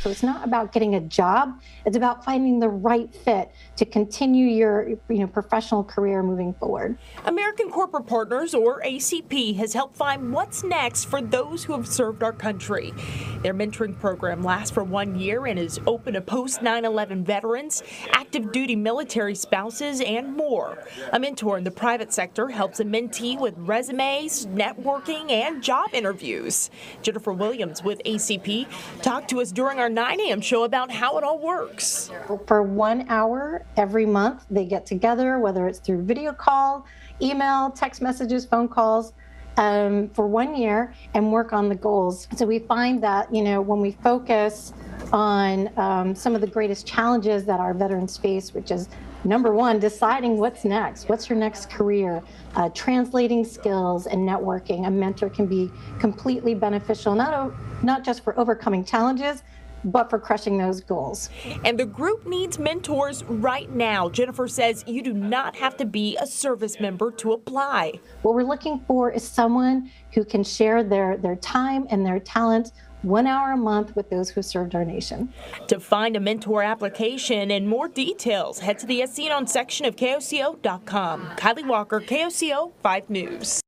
So it's not about getting a job, it's about finding the right fit to continue your you know, professional career moving forward. American Corporate Partners, or ACP, has helped find what's next for those who have served our country. Their mentoring program lasts for one year and is open to post 9 11 veterans, active duty military spouses, and more. A mentor in the private sector helps a mentee with resumes, networking, and job interviews. Jennifer Williams with ACP talked to us during our 9 a.m. show about how it all works. For one hour every month, they get together, whether it's through video call, email, text messages, phone calls. Um, for one year and work on the goals. So we find that, you know, when we focus on um, some of the greatest challenges that our veterans face, which is number one, deciding what's next. What's your next career? Uh, translating skills and networking. A mentor can be completely beneficial, not, not just for overcoming challenges, but for crushing those goals. And the group needs mentors right now. Jennifer says you do not have to be a service member to apply. What we're looking for is someone who can share their, their time and their talent one hour a month with those who served our nation. To find a mentor application and more details, head to the SC on section of KOCO.com. Kylie Walker, KOCO 5 News.